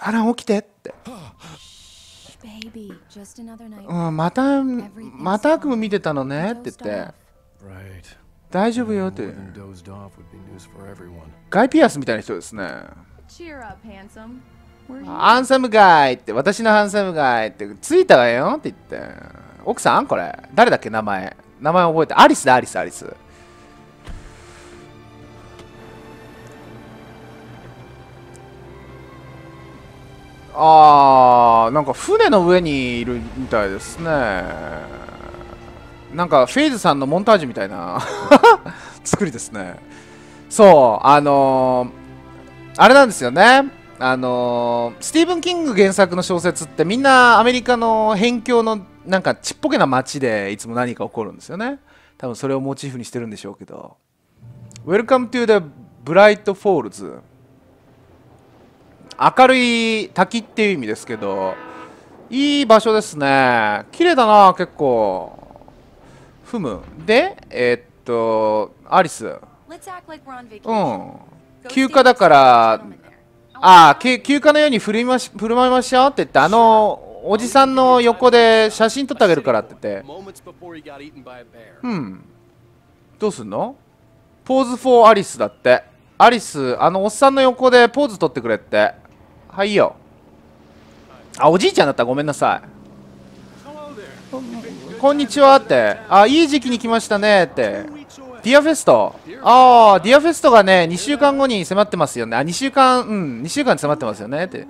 アラン起きてって。うん、また、また悪夢見てたのねって言って。大丈夫よって。ガイピアスみたいな人ですね。ハンサムガイって、私のハンサムガイって、着いたわよって言って。奥さんこれ。誰だっけ名前。名前覚えて。アリスだ、アリス、アリス。あーなんか船の上にいるみたいですね。なんかフェイズさんのモンタージュみたいな 作りですね。そうあのーあれなんですよね。あのースティーブン・キング原作の小説ってみんなアメリカの辺境のなんかちっぽけな街でいつも何か起こるんですよね。多分それをモチーフにしてるんでしょうけど。Welcome to the Bright Falls 明るい滝っていう意味ですけどいい場所ですね。綺麗だな結構。ふむ。でえーっとアリス。う.ん。休暇だから.ああけ休暇のように振る舞いまし振る舞いましょうって言ってあのおじさんの横で写真撮ってあげるからって言って.うん。どうすんの？ Pose for Alice だって。アリスあのおっさんの横でポーズ取ってくれってはいよ。あおじいちゃんだったごめんなさい。こんにちはって。あいい時期に来ましたねって。ディアフェスト。ああディアフェストがね2週間後に迫ってますよね。あ2週間うん2週間迫ってますよねって。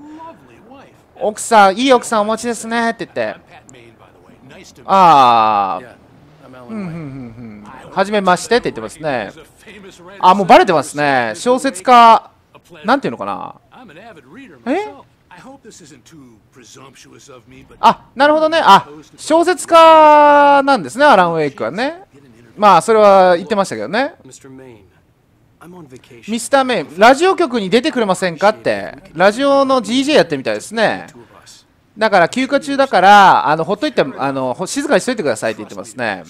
奥さんいい奥さんお持ちですねって言って。ああ you. Yeah, I'm Alan うんうん Wake. うんうん。はじめましてって言ってますね。あもうバレてますね。小説家なんていうのかな。え？あ、なるほどね。あ、小説家なんですね、アラン・ウェイクはね。まあ、それは言ってましたけどね。ミスター・メイン、ラジオ局に出てくれませんかって。ラジオの DJ やってみたいですね。だから、休暇中だから、あのほっといてあの、静かにしといてくださいって言ってますね。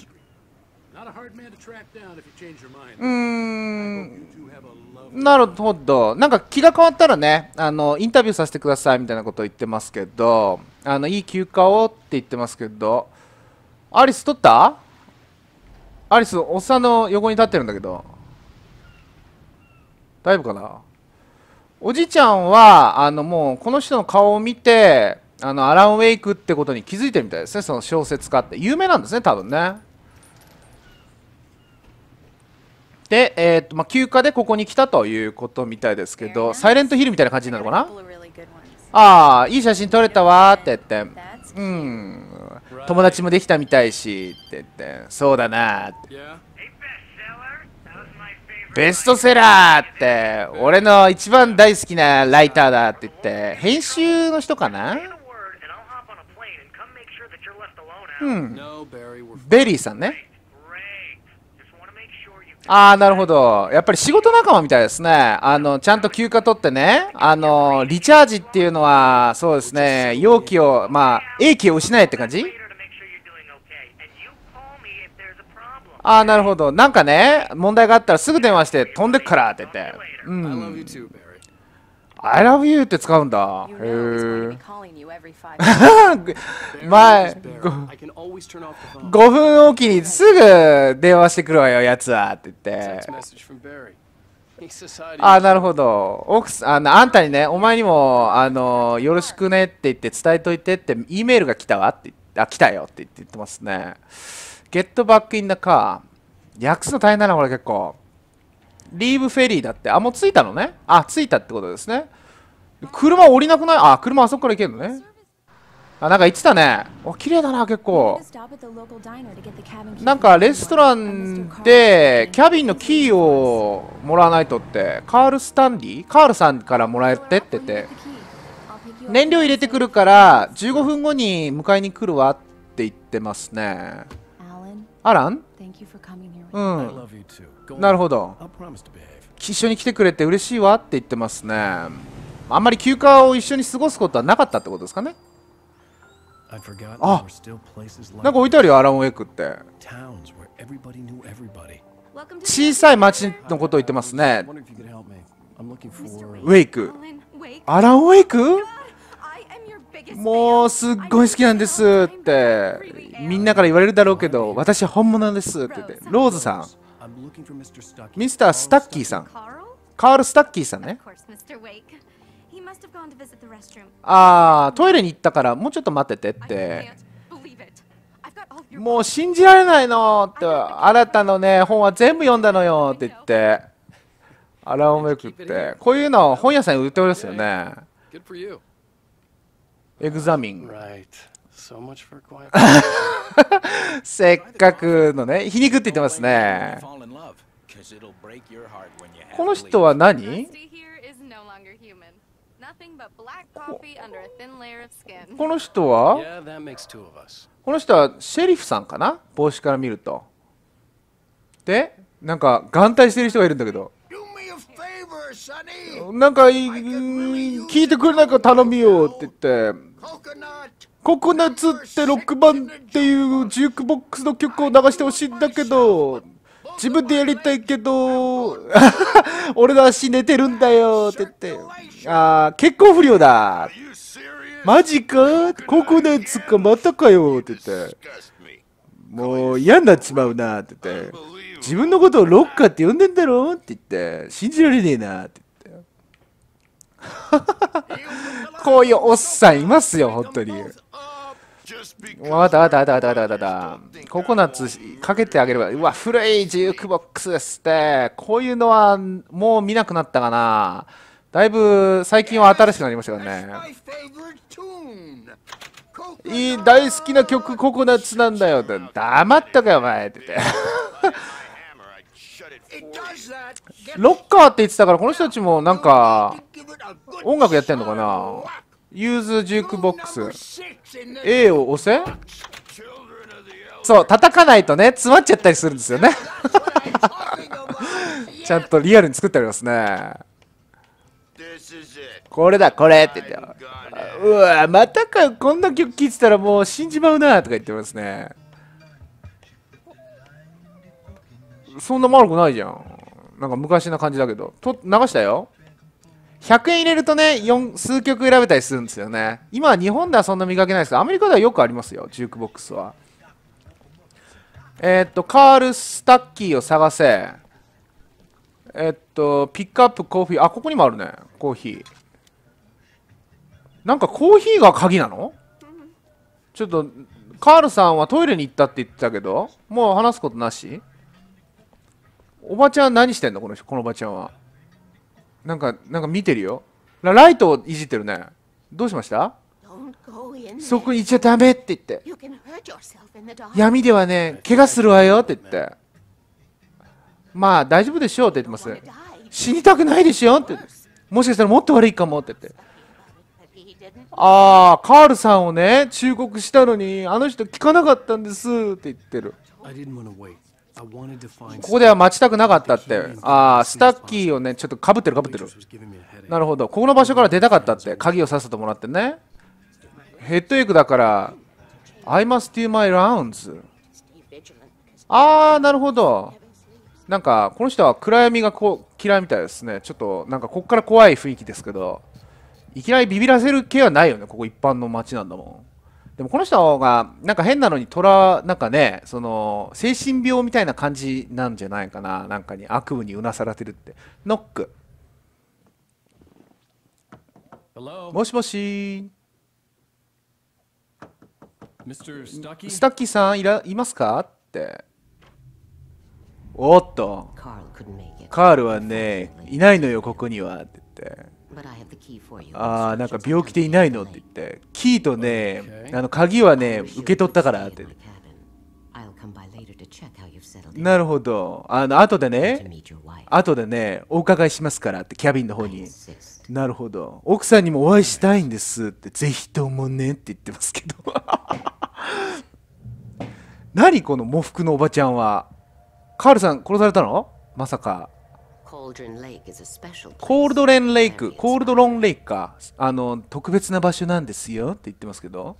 うーん。なるほど。なんか気が変わったらねあのインタビューさせてくださいみたいなことを言ってますけどあのいい休暇をって言ってますけどアリス取った？アリスおっさんの横に立ってるんだけど。大丈夫かな？おじちゃんはあのもうこの人の顔を見てあのアラン・ウェイクってことに気づいてるみたいですねその小説家って。有名なんですね多分ね。で、えーとま、休暇でここに来たということみたいですけど、サイレントヒルみたいな感じになるのかな？ああ、いい写真撮れたわって言って、うん、友達もできたみたいしって言って、そうだなーって。ベストセラーって、俺の一番大好きなライターだって言って、編集の人かな？うん、ベリーさんね。ああ、なるほど。やっぱり仕事仲間みたいですね。あの、ちゃんと休暇取ってね。あの、リチャージっていうのは、そうですね、容器を、まあ、英気を養えって感じ？ああ、なるほど。なんかね、問題があったらすぐ電話して飛んでくからって言って。うん love you。too, Barry. I love you って使うんだ。へぇ。前、5分おきにすぐ電話してくるわよ、やつはって言って。ああ、なるほど奥さんあ。あんたにね、お前にもあのよろしくねって言って伝えといてって、E メールが来たわって,ってあ、来たよって言って,言ってますね。ゲットバックインだか。訳すの大変だな、これ結構。リーブフェリーだって。あもう着いたのね。あ着いたってことですね。車降りなくない？あ車あそこから行けるのね。あなんか言ってたね。お綺麗だな結構。なんかレストランでキャビンのキーをもらわないとって。カール・スタンリー？カールさんからもらえてって言って。燃料入れてくるから15分後に迎えに来るわって言ってますね。アラン.うんなるほど。一緒に来てくれて嬉しいわって言ってますね。あんまり休暇を一緒に過ごすことはなかったってことですかね。あなんか置いてあるよアランウェイクって。小さい町のことを言ってますね。ウェイクアラモンウェイクもうすっごい好きなんですって。みんなから言われるだろうけど私は本物なんですって言って。ローズさん。ミスター・スタッキーさん。カール・スタッキーさんね。ああ、トイレに行ったから、もうちょっと待っててって。もう信じられないのって、あなたのね、本は全部読んだのよって言って。あらおめくって。こういうの本屋さんに売っておりますよね。エグザミング。せっかくのね皮肉って言ってますね。この人は何？この人は？この人はシェリフさんかな？帽子から見ると。でなんか眼帯してる人がいるんだけど。なんか聞いてくれないか頼みようって言って。ココナッツってロックバンっていうジュークボックスの曲を流してほしいんだけど自分でやりたいけど 俺の足寝てるんだよって言って。あー結婚不良だ。マジか？ココナッツかまたかよって言って。もう嫌になっちまうなって言って。自分のことをロッカーって呼んでんだろって言って。信じられねえなって言って。こういうおっさんいますよ本当に。わかったわかったわかったわかったわかったココナッツかけてあげれば。うわ古いジュークボックスですって。こういうのはもう見なくなったかな。だいぶ最近は新しくなりましたからね.いい大好きな曲ココナッツなんだよって。黙ったかよお前って言って。ロッカーって言ってたからこの人たちもなんか音楽やってんのかな？ Use jukebox。A を押せ。そう叩かないとね詰まっちゃったりするんですよね。ちゃんとリアルに作ってありますね。これだこれって言って。うわまたかこんな曲聴いてたらもう死んじまうなとか言ってますね。そんな悪くないじゃん。なんか昔な感じだけど。と流したよ。100円入れるとね数曲選べたりするんですよね。今は日本ではそんな見かけないですけどアメリカではよくありますよジュークボックスは。えーっとカール・スタッキーを探せ。えーっとピックアップコーヒー。あここにもあるねコーヒー。なんかコーヒーが鍵なの？ちょっとカールさんはトイレに行ったって言ってたけどもう話すことなし？おばちゃん何してんのこの人このおばちゃんは？なんかなんか見てるよ。ラライトをいじってるね。どうしました？そこに行っちゃダメって言って.闇ではね怪我するわよって言って。まあ大丈夫でしょうって言ってます.死にたくないでしょってもしかしたらもっと悪いかもって言って.ああカールさんをね忠告したのにあの人聞かなかったんですって言ってるここでは待ちたくなかったって。ああスタッキーをねちょっとかぶってるかぶってる.なるほど。ここの場所から出たかったって。鍵をさせてもらってね。ヘッドエッグだから I must do my rounds. ああなるほど。なんかこの人は暗闇がこう嫌いみたいですね。ちょっとなんかここから怖い雰囲気ですけどいきなりビビらせる系はないよね。ここ一般の街なんだもんでもこの人がなんか変なのに虎なんかねその精神病みたいな感じなんじゃないかな。なんかに悪夢にうなされてるって。ノック。もしもし.スタッキーさんいらいますか？って。おっと.カールはねいないのよここには。って言って But I have the key for you. ああなんか病気でいないのって言ってキーとねあの鍵はね受け取ったからって In the cabin. I'll come by later to check how you've settled in. なるほどあの後で To ね.後でねお伺いしますからってキャビンの方に.なるほど奥さんにもお会いしたいんですってぜひともねって言ってますけど 何この喪服のおばちゃんはカールさん殺されたの？まさかコール.ドレンレイクコールドロンレイクか。あの特別な場所なんですよって言ってますけど。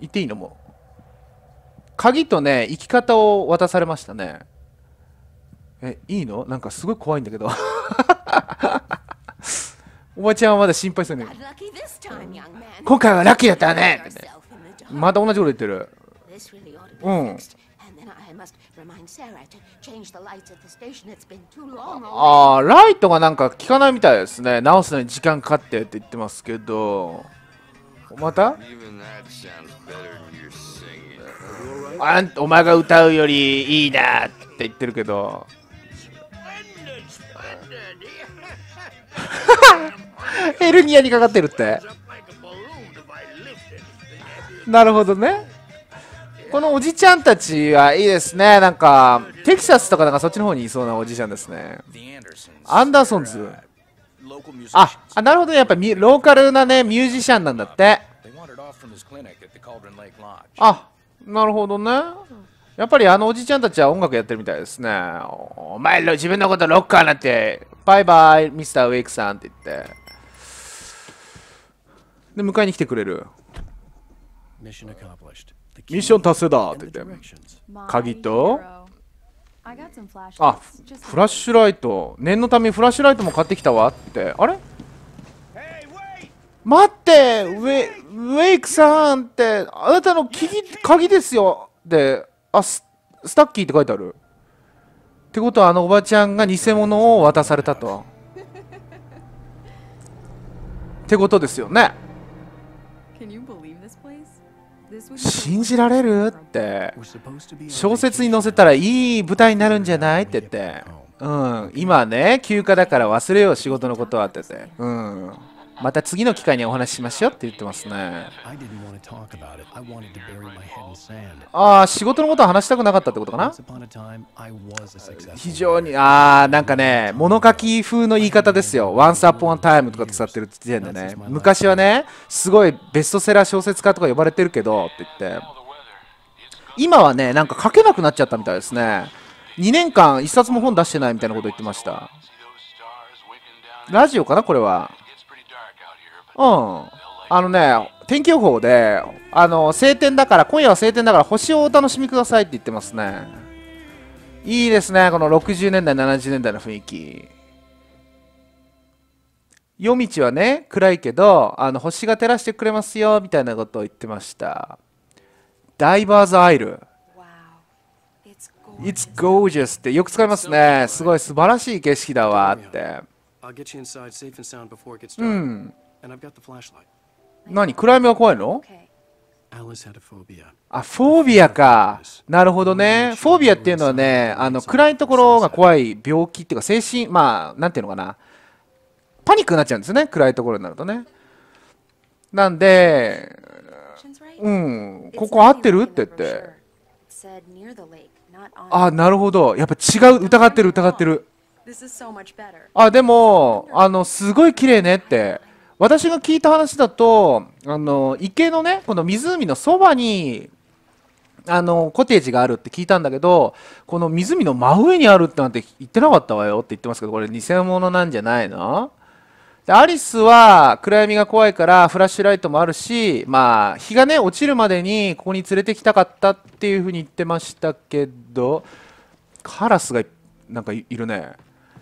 言っていいのもう。鍵とね生き方を渡されましたね。えいいの？なんかすごい怖いんだけど。おばちゃんはまだ心配するね.今回はラッキーだったわねってね.また同じこと言ってる。This really ああライトがなんか効かないみたいですね。直すのに時間かかってって言ってますけど。おまた？あんお前が歌うよりいいなって言ってるけど。エルニアにかかってるって。なるほどね。このおじちゃんたちはいいですね。なんかテキサスとかなんかそっちの方にいそうなおじちゃんですね。アンダーソンズ。ああなるほどね。やっぱミローカルなねミュージシャンなんだって。あなるほどね。やっぱりあのおじちゃんたちは音楽やってるみたいですね。お前ら自分のことロッカーなんてバイバイミスターウェイクさんって言って。で迎えに来てくれる。Mission accomplished. ミッション達成だって言って。鍵と.あフラッシュライト。念のためにフラッシュライトも買ってきたわって。あれ!待って！ウェウェイクさんってあなたの鍵鍵ですよ。であススタッキーって書いてある。ってことはあのおばちゃんが偽物を渡されたと。ってことですよね信じられるって。小説に載せたらいい舞台になるんじゃないって言って。うん。今ね休暇だから忘れよう仕事のことはって言って。うんまた次の機会にお話ししましょうって言ってますね.ああ仕事のことは話したくなかったってことかな？非常にああなんかね物書き風の言い方ですよ。Once upon a time とか使ってる時点でね。昔はねすごいベストセラー小説家とか呼ばれてるけどって言って。今はねなんか書けなくなっちゃったみたいですね。2年間1冊も本出してないみたいなこと言ってました。ラジオかなこれは？うんあのね天気予報であの晴天だから今夜は晴天だから星をお楽しみくださいって言ってますね。いいですねこの60年代70年代の雰囲気。夜道はね暗いけどあの星が照らしてくれますよみたいなことを言ってました。ダイバーズアイル。Wow. It's It's gorgeous ってよく使いますね。すごい素晴らしい景色だわって。う.ん And I've got the flashlight. 何暗闇が怖いの？あ、フォービアか。なるほどね。フォービアっていうのはね、あの暗いところが怖い病気っていうか、精神、まあ、なんていうのかな。パニックになっちゃうんですね、暗いところになるとね。なんで?うん、ここ合ってる？って言って。あ、なるほど。やっぱ違う、疑ってる、疑ってる。あ、でも、あの、すごい綺麗ねって。私が聞いた話だと、あの、池のね、この湖のそばに、あの、コテージがあるって聞いたんだけど、この湖の真上にあるってなんて言ってなかったわよって言ってますけど、これ偽物なんじゃないの？でアリスは暗闇が怖いからフラッシュライトもあるし、まあ、日がね、落ちるまでにここに連れてきたかったっていうふうに言ってましたけど、カラスがなんかいいるね。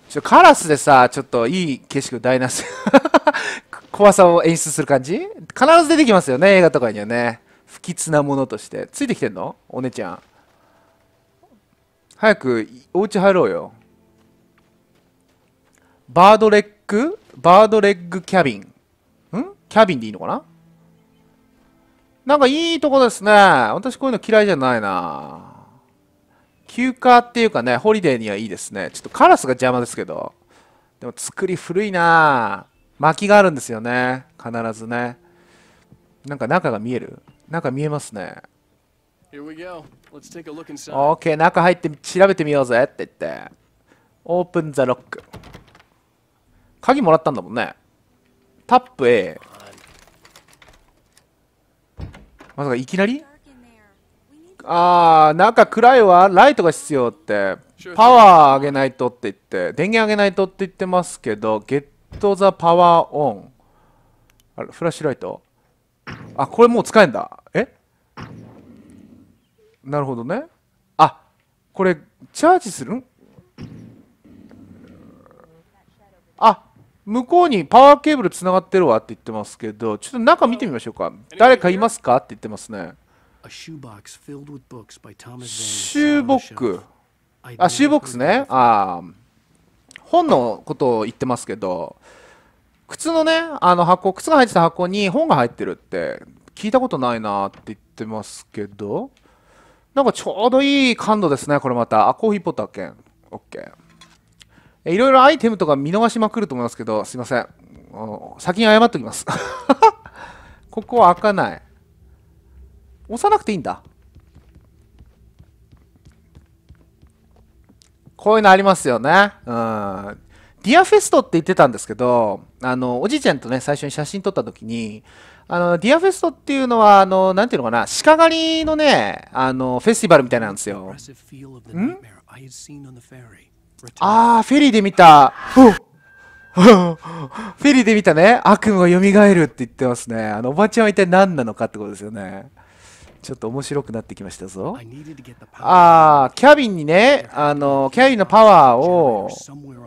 ちょカラスでさ、ちょっといい景色を台無し怖さを演出する感じ？必ず出てきますよね、映画とかにはね。不吉なものとして。ついてきてんの？お姉ちゃん。早くお家入ろうよ。バードレッグ？バードレッグキャビン。ん？キャビンでいいのかな？なんかいいとこですね。私こういうの嫌いじゃないな。休暇っていうかね、ホリデーにはいいですね。ちょっとカラスが邪魔ですけど。でも作り古いな薪があるんですよね。必ずね。なんか中が見える？中見えますね。OK、中入って調べてみようぜって言って。オープンザロック。鍵もらったんだもんね。タップ A。まさかいきなり？あー、中暗いわ。ライトが必要って。パワー上げないとって言って、電源上げないとって言ってますけど、ゲットザパワーオン。あれ、フラッシュライトあ、これもう使えんだ。え？なるほどね。あ、これ、チャージするん？あ、向こうにパワーケーブルつながってるわって言ってますけど、ちょっと中見てみましょうか。誰かいますかって言ってますね。シューボック。あ、シューボックスね.あー本のことを言ってますけど、靴のね、あの箱、靴が入ってた箱に本が入ってるって聞いたことないなって言ってますけど、なんかちょうどいい感度ですね、これまた。あ、コーヒーポター券。OK。いろいろアイテムとか見逃しまくると思いますけど、すいません。先に謝っときます。ここは開かない。押さなくていいんだ。こういうのありますよね。うん。ディアフェストって言ってたんですけど、あの、おじいちゃんとね、最初に写真撮った時に、あの、ディアフェストっていうのは、あの、なんていうのかな、鹿狩りのね、あの、フェスティバルみたいなんですよ。Return. あー、フェリーで見た。フェリーで見たね、悪夢が蘇るって言ってますね。あの、おばちゃんは一体何なのかってことですよね。ちょっと面白くなってきましたぞあー、キャビンにね、あの、キャビンのパワーを、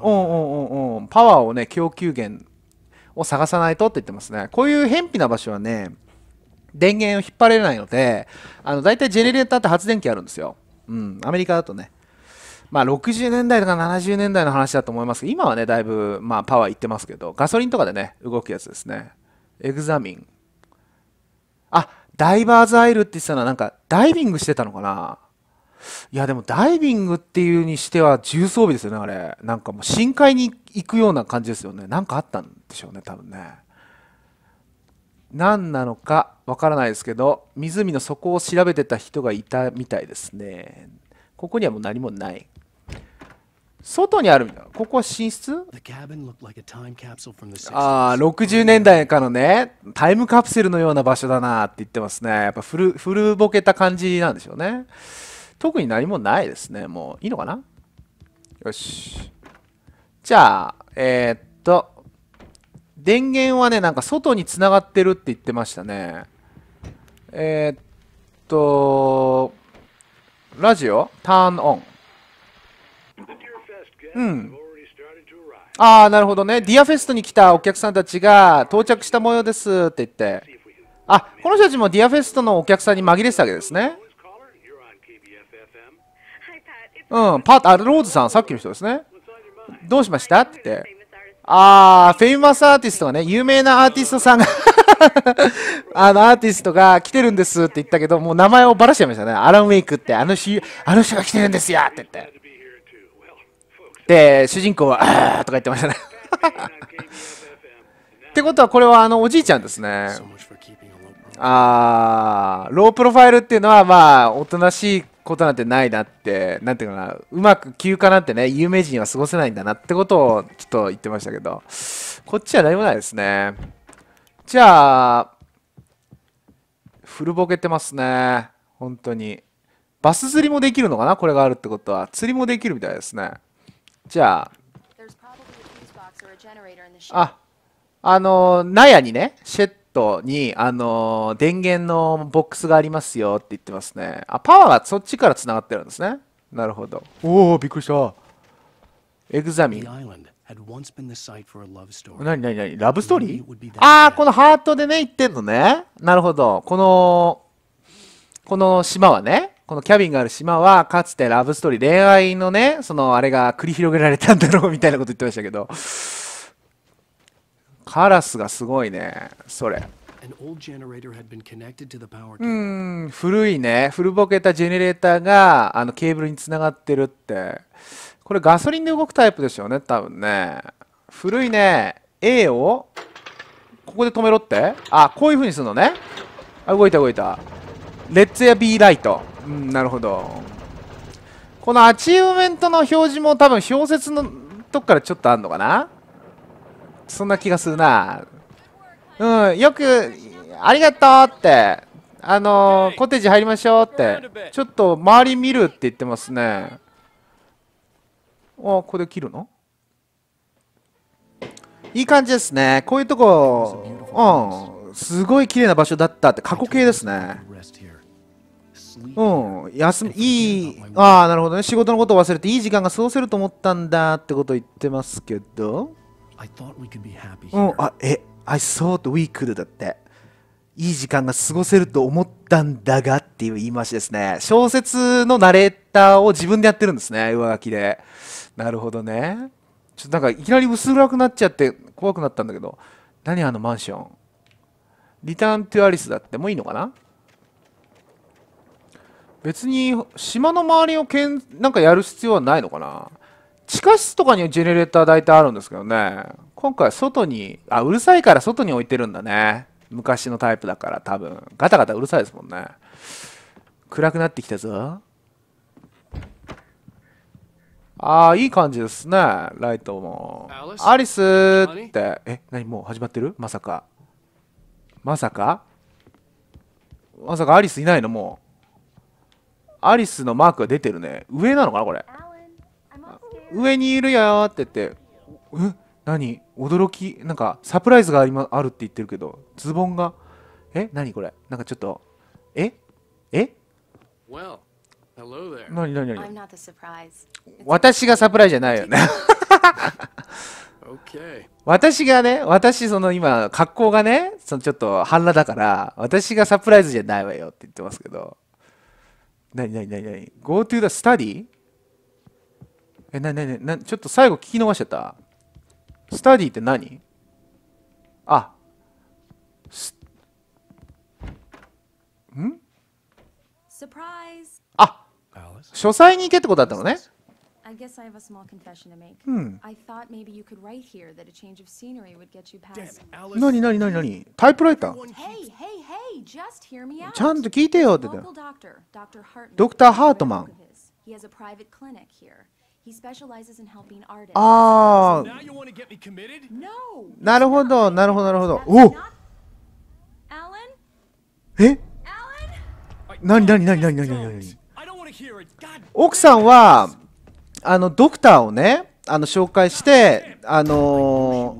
うんうんうんうん、パワーをね、供給源を探さないとって言ってますね。こういう偏僻な場所はね、電源を引っ張れないので、あの、大体ジェネレーターって発電機あるんですよ。うん、アメリカだとね。まあ、60年代とか70年代の話だと思いますけど、今はね、だいぶ、まあ、パワーいってますけど、ガソリンとかでね、動くやつですね。エグザミン。あ、ダイバーズアイルって言ってたのは、なんか、ダイビングしてたのかな？いや、でも、ダイビングっていうにしては、重装備ですよね、あれ。なんかもう、深海に行くような感じですよね。なんかあったんでしょうね、多分ね。何なのかわからないですけど、湖の底を調べてた人がいたみたいですね。ここにはもう何もない。外にあるみたいな。ここは寝室？ああ、60s. 60年代からのね、タイムカプセルのような場所だなって言ってますね。やっぱ古古ぼけた感じなんでしょうね。特に何もないですね。もういいのかな？よし。じゃあ、えーっと、電源はね、なんか外につながってるって言ってましたね。えーっと、ラジオ？ Turn on。The Deer Fest guests Hmm. have already started to arrive. ああ、なるほどね。ディアフェストに来たお客さんたちが到着した模様ですって言って。あ、この人たちもディアフェストのお客さんに紛れてたわけですね。うん、パッ、あ、ローズさん、さっきの人ですね。どうしました？って言って。famous artist. あ、 famous artist がね、有名なアーティストさんが あのアーティストが来てるんですって言ったけど、もう名前をばらしちゃいましたね。アラン・ウェイクって、あの人、あの人が来てるんですよって言って。To be here too. Well, folks, で、主人公は、あーとか言ってましたね。ってことは、これはあの、おじいちゃんですね。あーロープロファイルっていうのはまあおとなしいことなんてないなってなんていうかなうまく休暇なんてね有名人は過ごせないんだなってことをちょっと言ってましたけど。こっちは何もないですね。じゃあ古ぼけてますね。本当に。バス釣りもできるのかな？これがあるってことは。釣りもできるみたいですね。じゃあ.あ、あの、納屋にね、シェットに、あの、電源のボックスがありますよって言ってますね。あ、パワーがそっちから繋がってるんですね。なるほど。おお、びっくりした。エグザミン。になになにラブストーリー？ああ.このハートでね、言ってんのね。なるほど。この、この島はね、このキャビンがある島は、かつてラブストーリー、恋愛のね、そのあれが繰り広げられたんだろうみたいなこと言ってましたけど。カラスがすごいね、それ。うん、古いね、古ぼけたジェネレーターがあのケーブルにつながってるって。これガソリンで動くタイプでしょうね、多分ね。古いね、A をここで止めろって？あ、こういう風にするのね。あ、動いた動いた。 Let there be light。うん、なるほど。このアチーブメントの表示も多分小説のとこからちょっとあんのかな？そんな気がするな。うん、よく、ありがとうって、あのーコテージ入りましょうって、ちょっと周り見るって言ってますね。お、これ切るの？いい感じですね。こういうとこ、うん、すごい綺麗な場所だったって、過去形ですね。うん、休み、いい、ああ、なるほどね。仕事のことを忘れていい時間が過ごせると思ったんだってことを言ってますけど、うん.あえ I thought we could だって。いい時間が過ごせると思ったんだがっていう言い回しですね。小説のナレーターを自分でやってるんですね上書きで。なるほどね。ちょっとなんかいきなり薄暗くなっちゃって怖くなったんだけど。何あのマンション。リターントゥアリスだって。もういいのかな？別に島の周りをけんなんかやる必要はないのかな。地下室とかにはジェネレーター大体あるんですけどね。今回外にあうるさいから外に置いてるんだね。昔のタイプだから多分。ガタガタうるさいですもんね。暗くなってきたぞ。ああいい感じですね。ライトも？アリスって。え何もう始まってる？まさか。まさか？まさかアリスいないの？もうアリスのマークが出てるね。上なのかなこれ.上にいるよーって言って。え？何？驚き？なんかサプライズがあり、ま、あるって言ってるけどズボンが？え？何これ？なんかちょっとえ？え？Well, hello there. 何？何？何？私がサプライズじゃないよね. 私がね私その今格好がねそのちょっと半裸だから私がサプライズじゃないわよって言ってますけど何何何何？Go to the study? え何何何？ちょっと最後聞き逃しちゃった。スタディって何？あ。す。ん!あ?書斎に行けってことだったのね guess I have a small confession to make. Hmm. I thought maybe you could write here that a change of scenery would get you Damn past. it, Alice. 何何何何タイプライター Hey, hey, hey! Just hear me out. ちゃんと聞いてよって言って Local doctor, Dr. Hartman. ドクターハートマン He has a private clinic here. He specializes in helping artists. ああ Now you want to get me committed? No! なるほどなるほどなるほどお not- Alan? え Alan? 何何何何何何何 I don't want to hear it. God 奥さんはあのドクターをねあの紹介してあの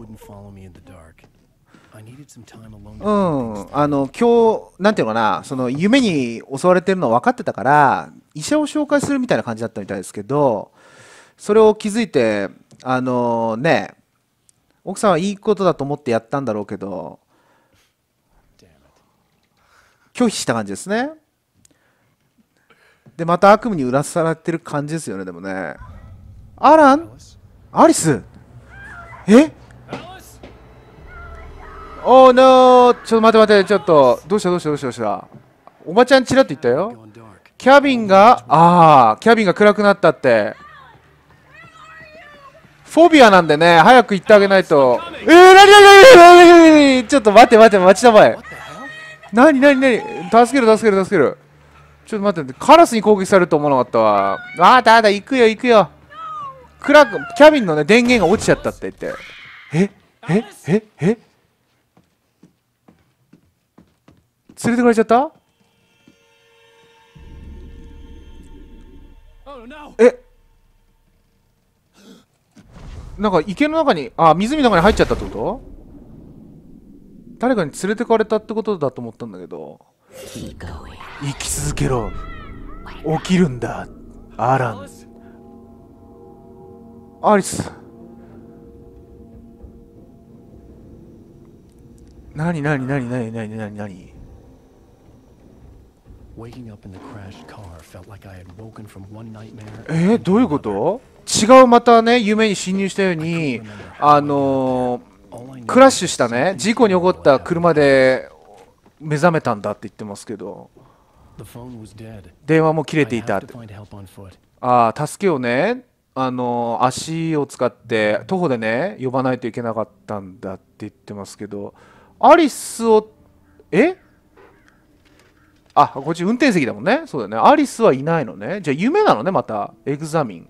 うんあの今日なんていうのかなその夢に襲われてるの分かってたから医者を紹介するみたいな感じだったみたいですけどそれを気づいてあのね奥さんはいいことだと思ってやったんだろうけど拒否した感じですね。でまた悪夢にうらされてる感じですよねでもね。アラン？アリス？え？おーノーちょっと待って待ってちょっと。どうしたどうしたどうしたどうした？おばちゃんちらっと言ったよ。キャビンがああキャビンが暗くなったって。フォビアなんでね早く行ってあげないと。えー、なになになになにちょっと待って待って待ちたまえなになになに助ける助ける助ける。ちょっと待ってカラスに攻撃されると思わなかったわ。あーだあだ行くよ行くよ。暗くキャビンのね電源が落ちちゃったって言って。ええええ？連れてかれちゃった？え？なんか池の中にあ湖の中に入っちゃったってこと？誰かに連れてかれたってことだと思ったんだけど。生き続けろ。起きるんだ。アランアリス。何何何何何何何何？何 Waking up in the crashed car felt like I had woken from one nightmare. えー、どういうこと？違うまたね、夢に侵入したように、あのー、クラッシュしたね、事故に起こった車で目覚めたんだって言ってますけど.電話も切れていた.ああ助けをねあの足を使って徒歩でね呼ばないといけなかったんだって言ってますけど。アリスをえ？あこっち運転席だもんね。そうだよね。アリスはいないのね。じゃあ夢なのねまた。エグザミン。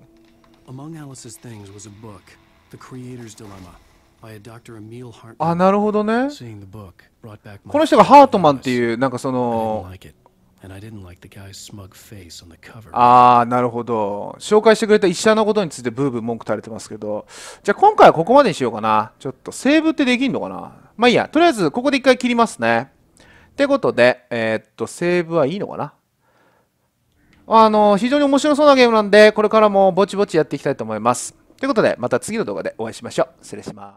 Among Alice's things was a book, The Creator's Dilemma, あ.なるほどね。この人がハートマンってういうなんかその.ああなるほど。紹介してくれた医者のことについてブーブー文句垂れてますけど。じゃあ今回はここまでにしようかな。ちょっとセーブってできんのかな。まあいいや。とりあえずここで一回切りますね。ってことでえーっとセーブはいいのかな。あの非常に面白そうなゲームなんでこれからもぼちぼちやっていきたいと思います。ということでまた次の動画でお会いしましょう。失礼します